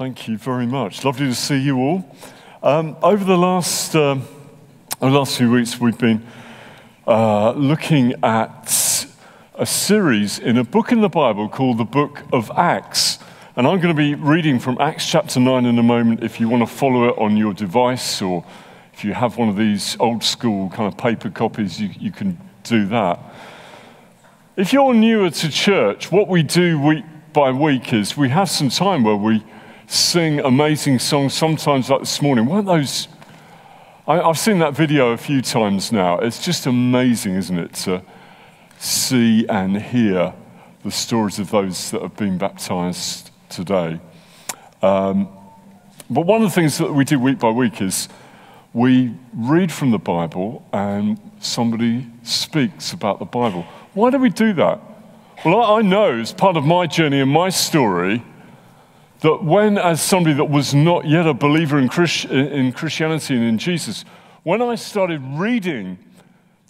Thank you very much. Lovely to see you all. Um, over the last, um, the last few weeks, we've been uh, looking at a series in a book in the Bible called the Book of Acts. And I'm going to be reading from Acts chapter 9 in a moment if you want to follow it on your device or if you have one of these old school kind of paper copies, you, you can do that. If you're newer to church, what we do week by week is we have some time where we sing amazing songs, sometimes like this morning. Weren't those? I, have seen that video a few times now. It's just amazing, isn't it, to see and hear the stories of those that have been baptized today. Um, but one of the things that we do week by week is we read from the Bible and somebody speaks about the Bible. Why do we do that? Well, I know as part of my journey and my story that when, as somebody that was not yet a believer in, Christ, in Christianity and in Jesus, when I started reading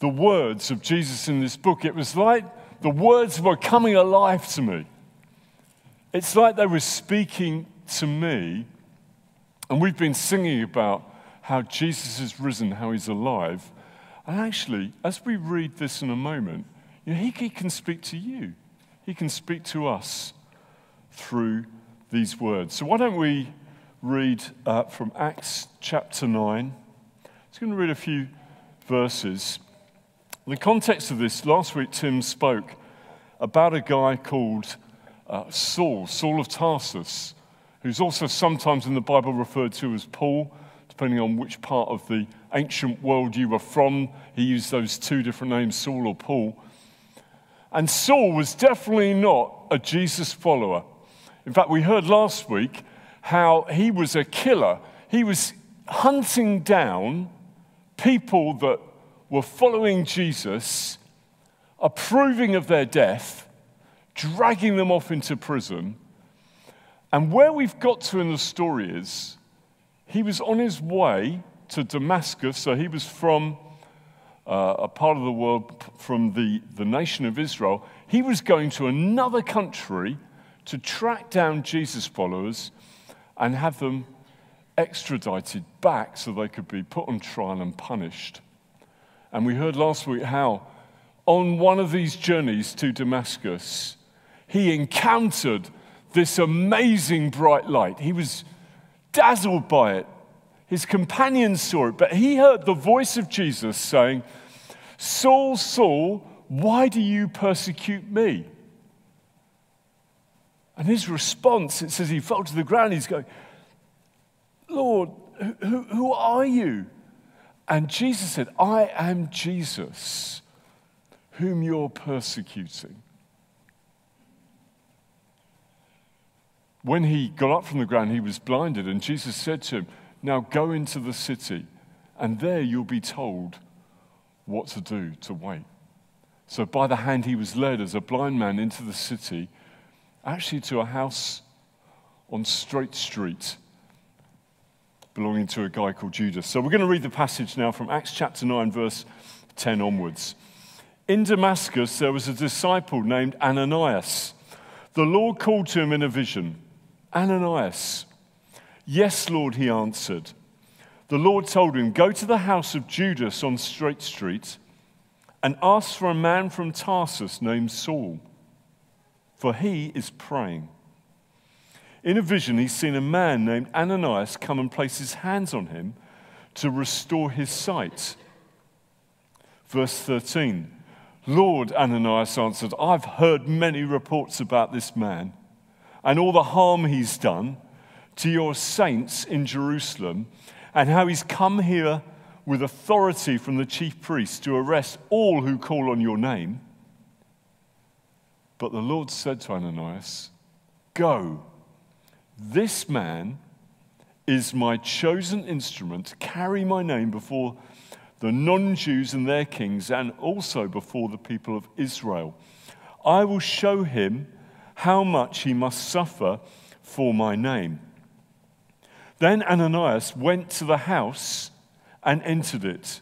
the words of Jesus in this book, it was like the words were coming alive to me. It's like they were speaking to me. And we've been singing about how Jesus is risen, how he's alive. And actually, as we read this in a moment, you know, he, he can speak to you, he can speak to us through these words. So, why don't we read uh, from Acts chapter 9? I'm just going to read a few verses. In The context of this, last week Tim spoke about a guy called uh, Saul, Saul of Tarsus, who's also sometimes in the Bible referred to as Paul, depending on which part of the ancient world you were from. He used those two different names, Saul or Paul. And Saul was definitely not a Jesus follower. In fact, we heard last week how he was a killer. He was hunting down people that were following Jesus, approving of their death, dragging them off into prison. And where we've got to in the story is he was on his way to Damascus, so he was from uh, a part of the world, from the, the nation of Israel. He was going to another country to track down Jesus followers and have them extradited back so they could be put on trial and punished. And we heard last week how, on one of these journeys to Damascus, he encountered this amazing bright light. He was dazzled by it. His companions saw it, but he heard the voice of Jesus saying, Saul, Saul, why do you persecute me? And his response, it says he fell to the ground. He's going, Lord, who, who are you? And Jesus said, I am Jesus, whom you're persecuting. When he got up from the ground, he was blinded, and Jesus said to him, Now go into the city, and there you'll be told what to do to wait. So, by the hand, he was led as a blind man into the city actually to a house on Straight Street belonging to a guy called Judas. So we're going to read the passage now from Acts chapter 9, verse 10 onwards. In Damascus, there was a disciple named Ananias. The Lord called to him in a vision Ananias. Yes, Lord, he answered. The Lord told him, Go to the house of Judas on Straight Street and ask for a man from Tarsus named Saul for he is praying. In a vision, he's seen a man named Ananias come and place his hands on him to restore his sight. Verse 13 Lord, Ananias answered, I've heard many reports about this man and all the harm he's done to your saints in Jerusalem, and how he's come here with authority from the chief priests to arrest all who call on your name. But the Lord said to Ananias, Go, this man is my chosen instrument to carry my name before the non Jews and their kings, and also before the people of Israel. I will show him how much he must suffer for my name. Then Ananias went to the house and entered it.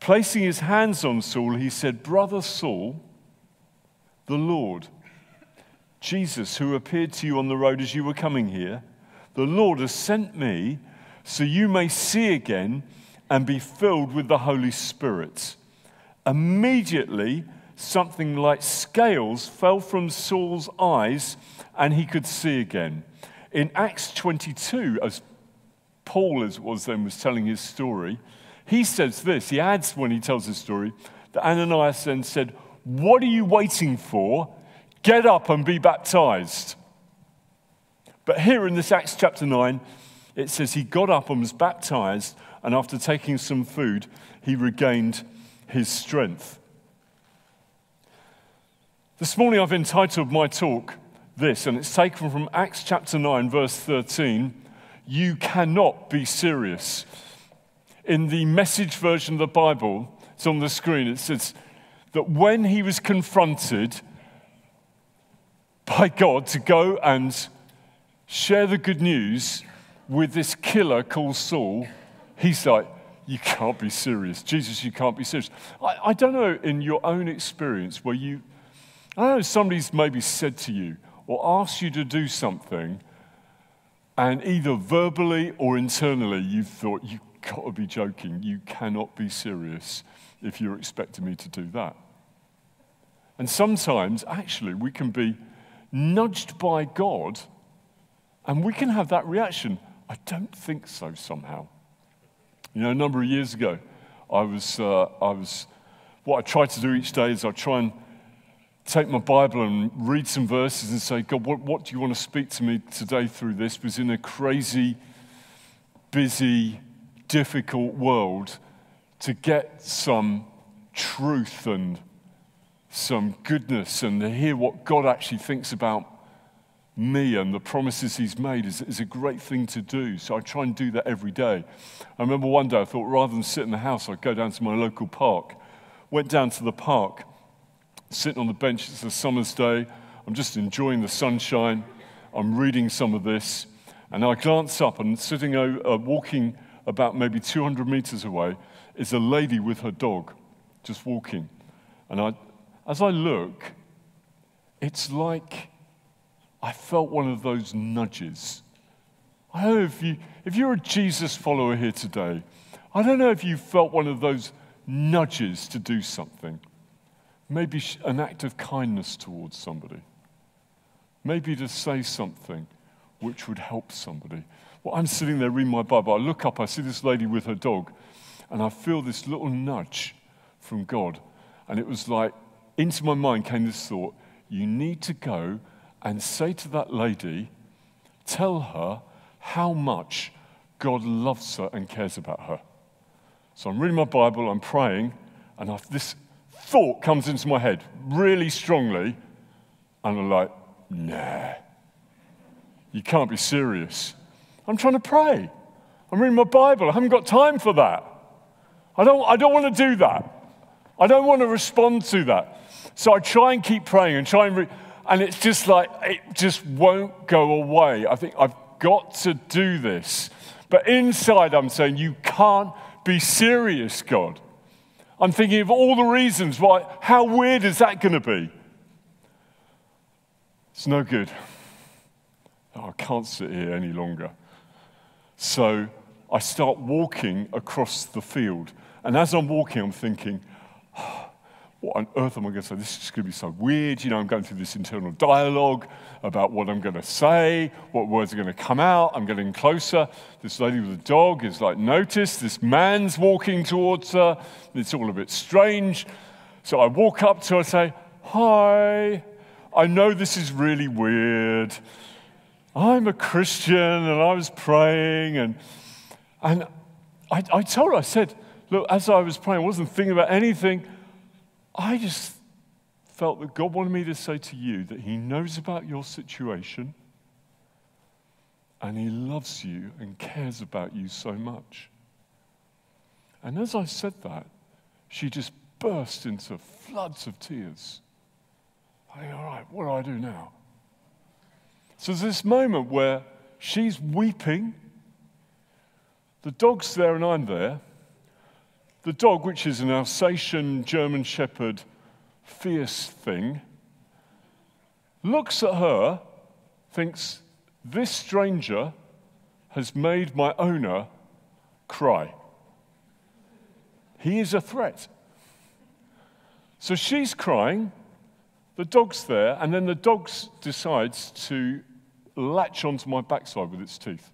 Placing his hands on Saul, he said, Brother Saul, the Lord, Jesus, who appeared to you on the road as you were coming here, The Lord has sent me so you may see again and be filled with the Holy Spirit. Immediately, something like scales fell from Saul's eyes and he could see again. In Acts 22, as Paul, as it was then, was telling his story, he says this. He adds when he tells his story that Ananias then said, What are you waiting for? Get up and be baptized. But here in this Acts chapter 9, it says he got up and was baptized, and after taking some food, he regained his strength. This morning I've entitled my talk this, and it's taken from Acts chapter 9, verse 13. You cannot be serious. In the message version of the Bible, it's on the screen, it says that when he was confronted by God to go and share the good news with this killer called Saul, he's like, You can't be serious. Jesus, you can't be serious. I, I don't know in your own experience where you, I don't know, somebody's maybe said to you or asked you to do something, and either verbally or internally you've thought, You've got to be joking. You cannot be serious if you're expecting me to do that. And sometimes, actually, we can be nudged by God and we can have that reaction. I don't think so somehow. You know, a number of years ago, I was, uh, I was, what I try to do each day is I try and take my Bible and read some verses and say, God, what, what do you want to speak to me today through this? Was in a crazy, busy, difficult world to get some truth and some goodness and to hear what God actually thinks about me and the promises he's made is, is a great thing to do. So I try and do that every day. I remember one day I thought rather than sit in the house, I'd go down to my local park. Went down to the park, sitting on the bench. It's a summer's day. I'm just enjoying the sunshine. I'm reading some of this. And I glance up and sitting, uh, walking about maybe 200 meters away, is a lady with her dog just walking. And I, as I look, it's like I felt one of those nudges. I don't know if, you, if you're a Jesus follower here today, I don't know if you felt one of those nudges to do something. Maybe an act of kindness towards somebody. Maybe to say something which would help somebody. Well, I'm sitting there reading my Bible. I look up, I see this lady with her dog, and I feel this little nudge from God. And it was like, into my mind came this thought you need to go and say to that lady, tell her how much God loves her and cares about her. So I'm reading my Bible, I'm praying, and I, this thought comes into my head really strongly, and I'm like, nah, you can't be serious. I'm trying to pray. I'm reading my Bible. I haven't got time for that. I don't, I don't want to do that. I don't want to respond to that. So I try and keep praying and try and. Re- and it's just like, it just won't go away. I think I've got to do this. But inside, I'm saying, you can't be serious, God. I'm thinking of all the reasons why. How weird is that going to be? It's no good. Oh, I can't sit here any longer. So I start walking across the field. And as I'm walking, I'm thinking, oh, what on earth am I going to say? This is going to be so weird. You know, I'm going through this internal dialogue about what I'm going to say, what words are going to come out. I'm getting closer. This lady with the dog is like, notice this man's walking towards her. It's all a bit strange. So I walk up to her and say, Hi, I know this is really weird. I'm a Christian and I was praying and, and I, I told her, I said, look, as I was praying, I wasn't thinking about anything. I just felt that God wanted me to say to you that He knows about your situation and He loves you and cares about you so much. And as I said that, she just burst into floods of tears. I think, all right, what do I do now? So there's this moment where she's weeping, the dog's there and I'm there. The dog, which is an Alsatian German Shepherd, fierce thing, looks at her, thinks, This stranger has made my owner cry. He is a threat. So she's crying, the dog's there, and then the dog decides to latch onto my backside with its teeth.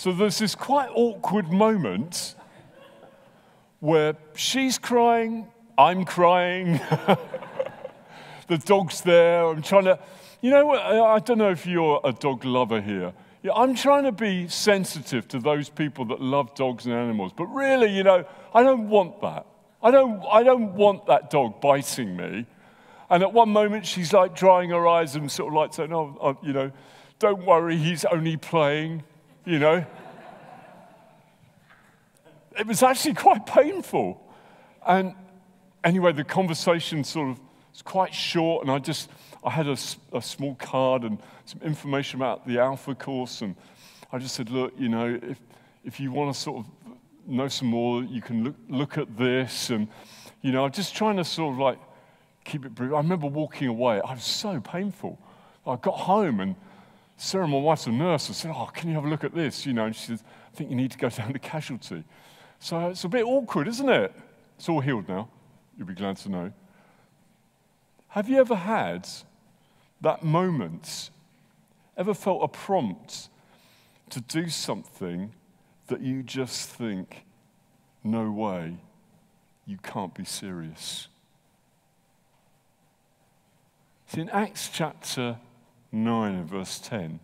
So there's this quite awkward moment where she's crying, I'm crying, the dog's there, I'm trying to, you know, I don't know if you're a dog lover here. Yeah, I'm trying to be sensitive to those people that love dogs and animals, but really, you know, I don't want that. I don't, I don't want that dog biting me. And at one moment, she's like drying her eyes and sort of like saying, Oh, oh you know, don't worry, he's only playing you know. it was actually quite painful. And anyway, the conversation sort of was quite short, and I just I had a, a, small card and some information about the Alpha course, and I just said, look, you know, if if you want to sort of know some more, you can look look at this, and you know, I'm just trying to sort of like keep it brief. I remember walking away; I was so painful. I got home and Sarah, my wife's a nurse, I said, Oh, can you have a look at this? You know, and she said, I think you need to go down to casualty. So it's a bit awkward, isn't it? It's all healed now. You'll be glad to know. Have you ever had that moment, ever felt a prompt to do something that you just think, no way, you can't be serious? See, in Acts chapter 9 and verse 10,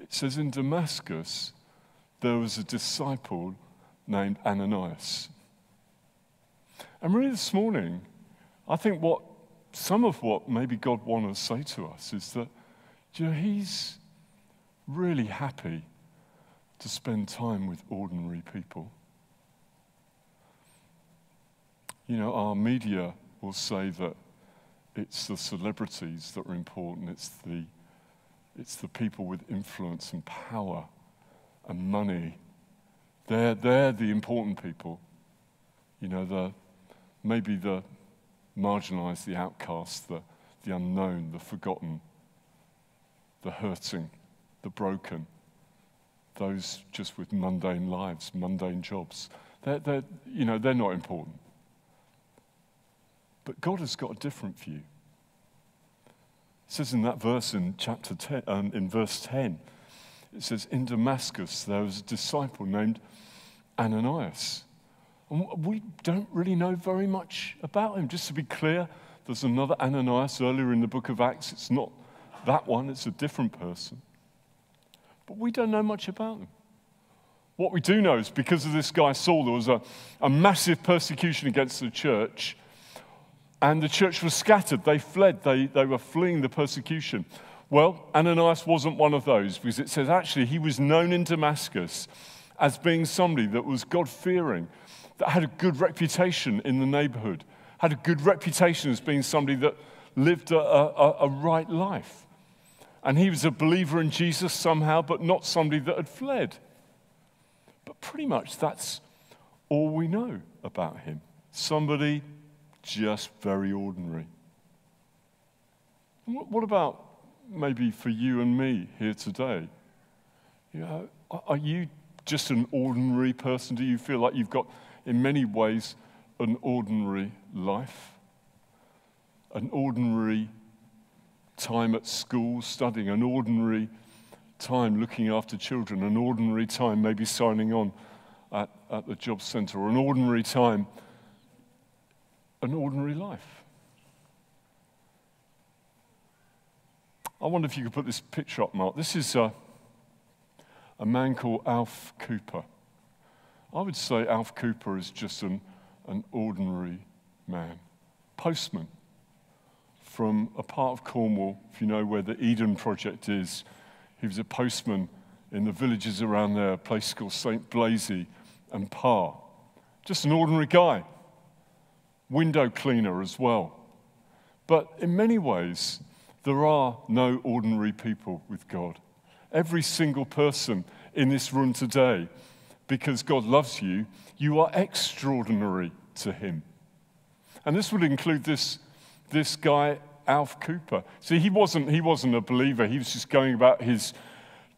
it says, In Damascus, there was a disciple named Ananias. And really, this morning, I think what some of what maybe God wants to say to us is that, you know, He's really happy to spend time with ordinary people. You know, our media will say that it's the celebrities that are important. It's the, it's the people with influence and power and money. They're, they're the important people. You know, the, maybe the marginalized, the outcast, the, the unknown, the forgotten, the hurting, the broken, those just with mundane lives, mundane jobs. They're, they're, you know, they're not important. But God has got a different view. It says in that verse in chapter 10, um, in verse 10, it says, In Damascus there was a disciple named Ananias. And we don't really know very much about him. Just to be clear, there's another Ananias earlier in the book of Acts. It's not that one, it's a different person. But we don't know much about him. What we do know is because of this guy Saul, there was a, a massive persecution against the church and the church was scattered. They fled, they, they were fleeing the persecution. Well, Ananias wasn't one of those because it says actually he was known in Damascus as being somebody that was God fearing, that had a good reputation in the neighborhood, had a good reputation as being somebody that lived a, a, a right life. And he was a believer in Jesus somehow, but not somebody that had fled. But pretty much that's all we know about him. Somebody just very ordinary. What about maybe for you and me here today? You know, are you just an ordinary person? Do you feel like you've got, in many ways, an ordinary life? An ordinary time at school studying, an ordinary time looking after children, an ordinary time maybe signing on at, at the job center, or an ordinary time an ordinary life. I wonder if you could put this picture up, Mark. This is a, a man called Alf Cooper. I would say Alf Cooper is just an, an ordinary man. Postman from a part of Cornwall, if you know where the Eden Project is. He was a postman in the villages around there, a place called St. Blazey and Par. Just an ordinary guy window cleaner as well. But in many ways, there are no ordinary people with God. Every single person in this room today, because God loves you, you are extraordinary to Him. And this would include this, this guy, Alf Cooper. See, he wasn't, he wasn't a believer, he was just going about his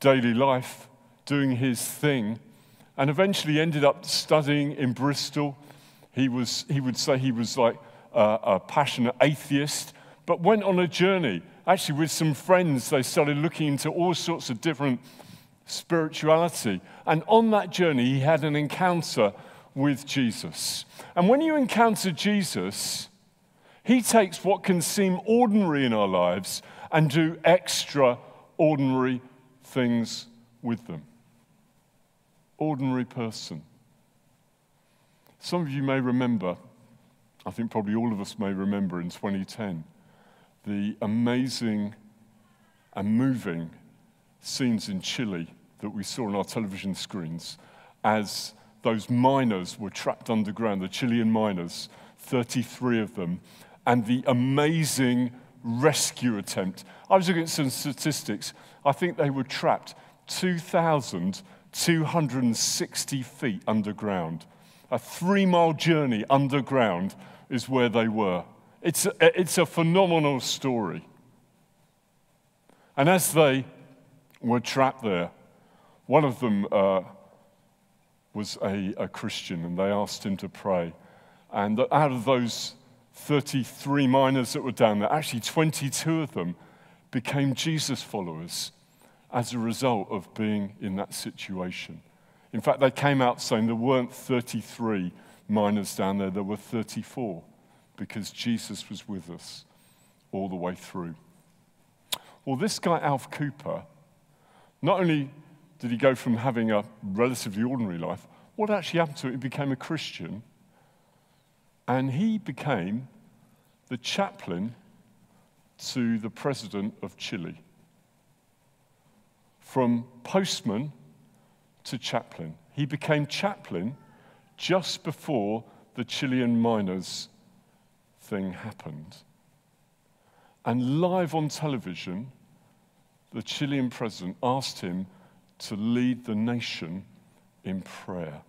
daily life, doing his thing, and eventually ended up studying in Bristol. He, was, he would say he was like a, a passionate atheist, but went on a journey. Actually, with some friends, they started looking into all sorts of different spirituality. And on that journey, he had an encounter with Jesus. And when you encounter Jesus, he takes what can seem ordinary in our lives and do extraordinary things with them. Ordinary person. Some of you may remember, I think probably all of us may remember in 2010, the amazing and moving scenes in Chile that we saw on our television screens as those miners were trapped underground, the Chilean miners, 33 of them, and the amazing rescue attempt. I was looking at some statistics. I think they were trapped 2,260 feet underground. A three mile journey underground is where they were. It's a, it's a phenomenal story. And as they were trapped there, one of them uh, was a, a Christian, and they asked him to pray. And out of those 33 miners that were down there, actually 22 of them became Jesus followers as a result of being in that situation. In fact, they came out saying there weren't 33 miners down there, there were 34 because Jesus was with us all the way through. Well, this guy, Alf Cooper, not only did he go from having a relatively ordinary life? What actually happened to it? He became a Christian and he became the chaplain to the president of Chile. From postman to chaplain. He became chaplain just before the Chilean miners thing happened. And live on television, the Chilean president asked him to lead the nation in prayer.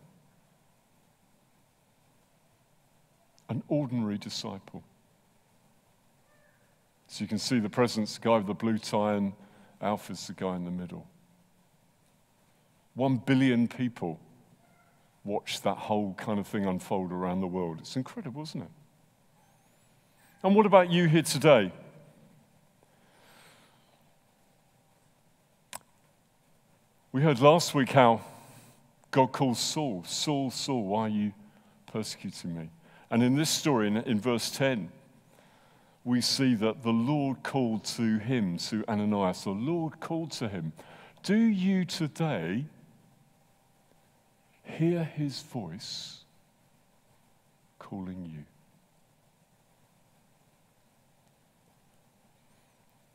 An ordinary disciple. So you can see the president's the guy with the blue tie, and Alf's the guy in the middle. One billion people watched that whole kind of thing unfold around the world. It's incredible, isn't it? And what about you here today? We heard last week how God calls Saul, Saul, Saul, why are you persecuting me? And in this story, in, in verse 10, we see that the Lord called to him, to Ananias, the Lord called to him, Do you today hear his voice calling you?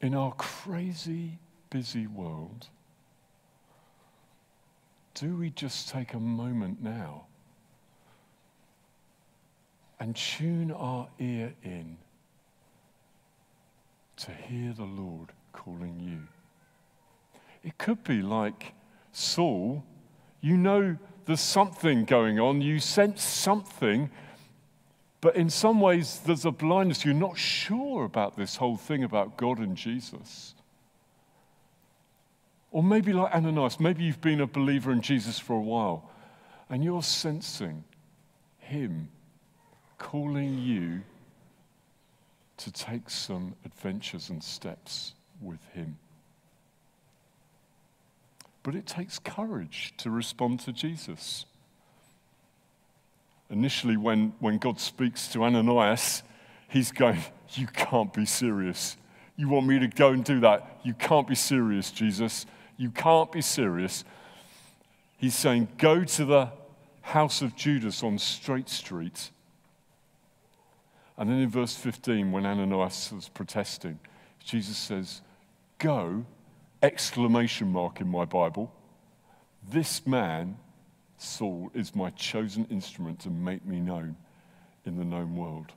In our crazy, busy world, do we just take a moment now and tune our ear in to hear the Lord calling you? It could be like Saul, you know there's something going on, you sense something, but in some ways there's a blindness. You're not sure about this whole thing about God and Jesus. Or maybe like Ananias, maybe you've been a believer in Jesus for a while and you're sensing Him calling you to take some adventures and steps with Him. But it takes courage to respond to Jesus. Initially, when, when God speaks to Ananias, he's going, You can't be serious. You want me to go and do that? You can't be serious, Jesus. You can't be serious. He's saying, Go to the house of Judas on Straight Street. And then in verse 15, when Ananias was protesting, Jesus says, Go, exclamation mark in my Bible. This man, Saul, is my chosen instrument to make me known in the known world.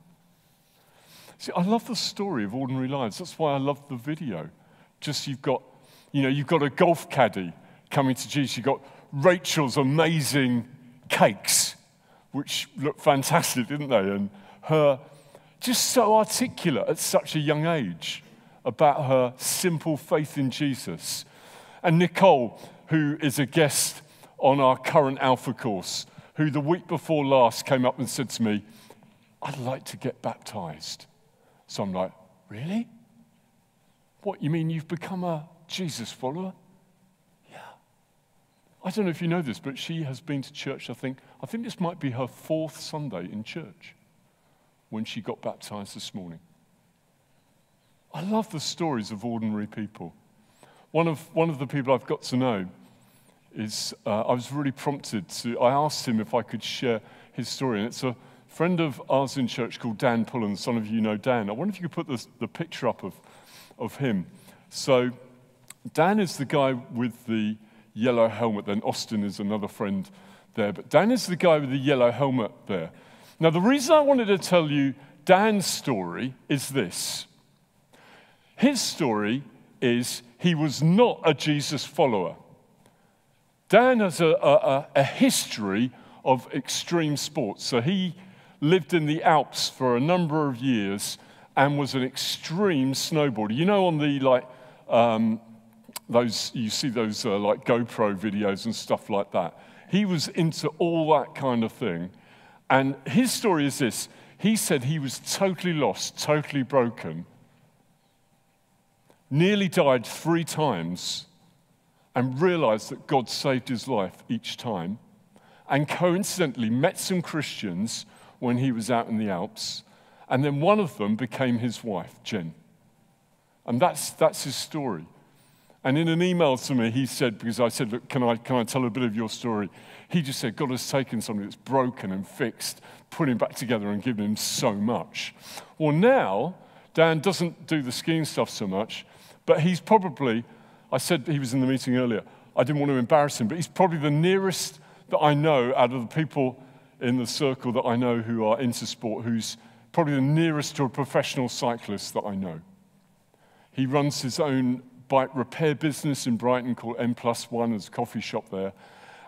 See, I love the story of ordinary lives. That's why I love the video. Just you've got you know, you've got a golf caddy coming to Jesus. You've got Rachel's amazing cakes, which look fantastic, didn't they? And her just so articulate at such a young age about her simple faith in Jesus. And Nicole, who is a guest on our current Alpha course, who the week before last came up and said to me, I'd like to get baptized. So I'm like, Really? What, you mean you've become a Jesus follower? Yeah. I don't know if you know this, but she has been to church, I think, I think this might be her fourth Sunday in church when she got baptized this morning. I love the stories of ordinary people. One of, one of the people I've got to know is, uh, I was really prompted to, I asked him if I could share his story, and it's a friend of ours in church called Dan Pullen. Some of you know Dan. I wonder if you could put this, the picture up of, of him. So, Dan is the guy with the yellow helmet, then Austin is another friend there. But Dan is the guy with the yellow helmet there. Now, the reason I wanted to tell you Dan's story is this his story is he was not a Jesus follower. Dan has a, a, a history of extreme sports. So he lived in the Alps for a number of years and was an extreme snowboarder. You know, on the like, um, those, you see those uh, like GoPro videos and stuff like that. He was into all that kind of thing. And his story is this he said he was totally lost, totally broken, nearly died three times, and realized that God saved his life each time, and coincidentally met some Christians when he was out in the Alps, and then one of them became his wife, Jen. And that's, that's his story. And in an email to me, he said, because I said, Look, can I, can I tell a bit of your story? He just said, God has taken something that's broken and fixed, put him back together, and given him so much. Well, now, Dan doesn't do the skiing stuff so much, but he's probably, I said he was in the meeting earlier, I didn't want to embarrass him, but he's probably the nearest that I know out of the people in the circle that I know who are into sport, who's probably the nearest to a professional cyclist that I know. He runs his own bike repair business in Brighton called M Plus One, as a coffee shop there.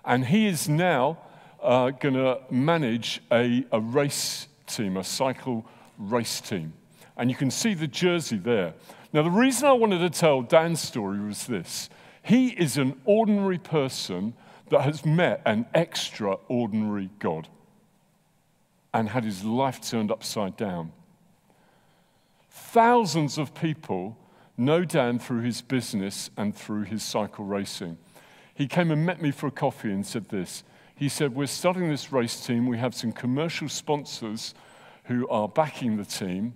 And he is now uh, going to manage a, a race team, a cycle race team. And you can see the jersey there. Now, the reason I wanted to tell Dan's story was this he is an ordinary person that has met an extraordinary God and had his life turned upside down. Thousands of people know Dan through his business and through his cycle racing. He came and met me for a coffee and said this. He said, We're starting this race team. We have some commercial sponsors who are backing the team.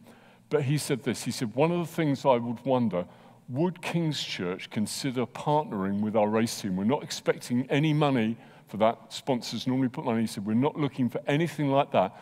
But he said this He said, One of the things I would wonder would King's Church consider partnering with our race team? We're not expecting any money for that. Sponsors normally put money. He said, We're not looking for anything like that.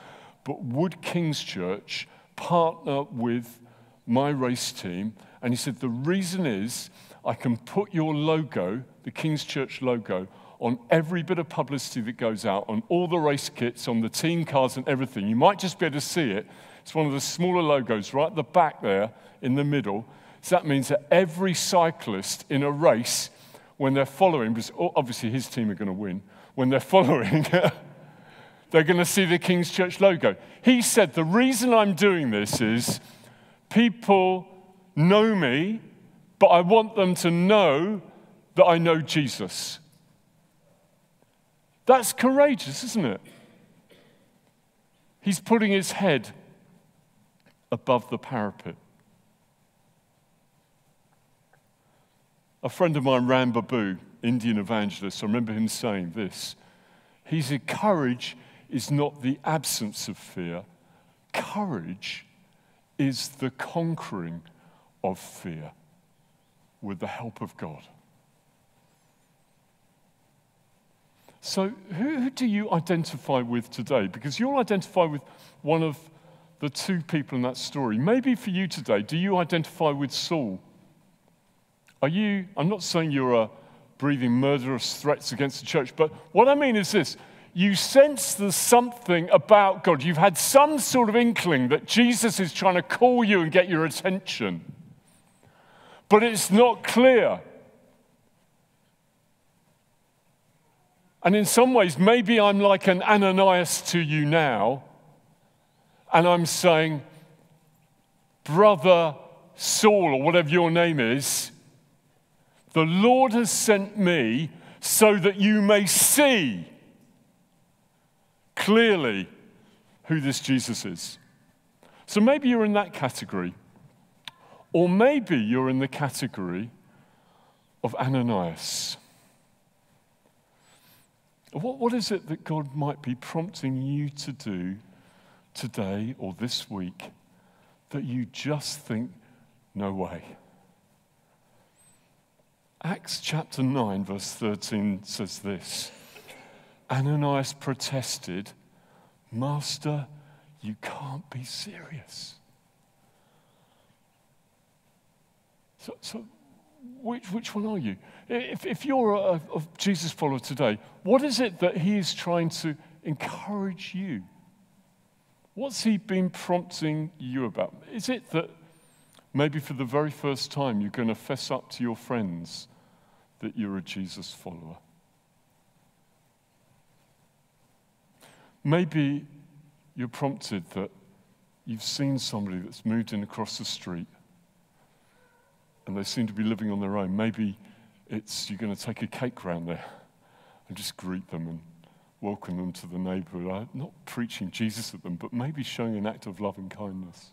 But would King's Church partner with my race team? And he said, The reason is I can put your logo, the King's Church logo, on every bit of publicity that goes out, on all the race kits, on the team cars and everything. You might just be able to see it. It's one of the smaller logos right at the back there in the middle. So that means that every cyclist in a race, when they're following, because obviously his team are going to win, when they're following, they're going to see the King's Church logo. He said, The reason I'm doing this is people know me, but I want them to know that I know Jesus. That's courageous, isn't it? He's putting his head above the parapet. A friend of mine, Ram Babu, Indian evangelist, I remember him saying this. He said, Courage is not the absence of fear, courage is the conquering of fear with the help of God. So, who, do you identify with today? Because you'll identify with one of the two people in that story. Maybe for you today, do you identify with Saul? Are you, I'm not saying you're a breathing murderous threats against the church, but what I mean is this you sense there's something about God. You've had some sort of inkling that Jesus is trying to call you and get your attention, but it's not clear. And in some ways, maybe I'm like an Ananias to you now, and I'm saying, Brother Saul, or whatever your name is, the Lord has sent me so that you may see clearly who this Jesus is. So maybe you're in that category. Or maybe you're in the category of Ananias. What, what is it that God might be prompting you to do today or this week that you just think, no way? Acts chapter 9, verse 13 says this Ananias protested, Master, you can't be serious. So, so which, which one are you? If, if you're a, a Jesus follower today, what is it that he is trying to encourage you? What's he been prompting you about? Is it that maybe for the very first time you're going to fess up to your friends that you're a Jesus follower? Maybe you're prompted that you've seen somebody that's moved in across the street and they seem to be living on their own. Maybe it's you're going to take a cake round there and just greet them and welcome them to the neighborhood. Not preaching Jesus at them, but maybe showing an act of love and kindness.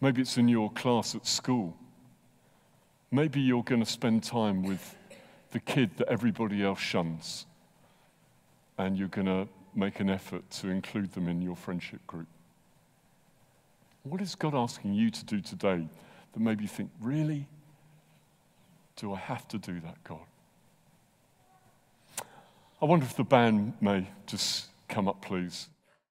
Maybe it's in your class at school. Maybe you're going to spend time with the kid that everybody else shuns, and you're going to make an effort to include them in your friendship group. What is God asking you to do today that maybe you think, really? Do I have to do that, God? I wonder if the band may just come up, please.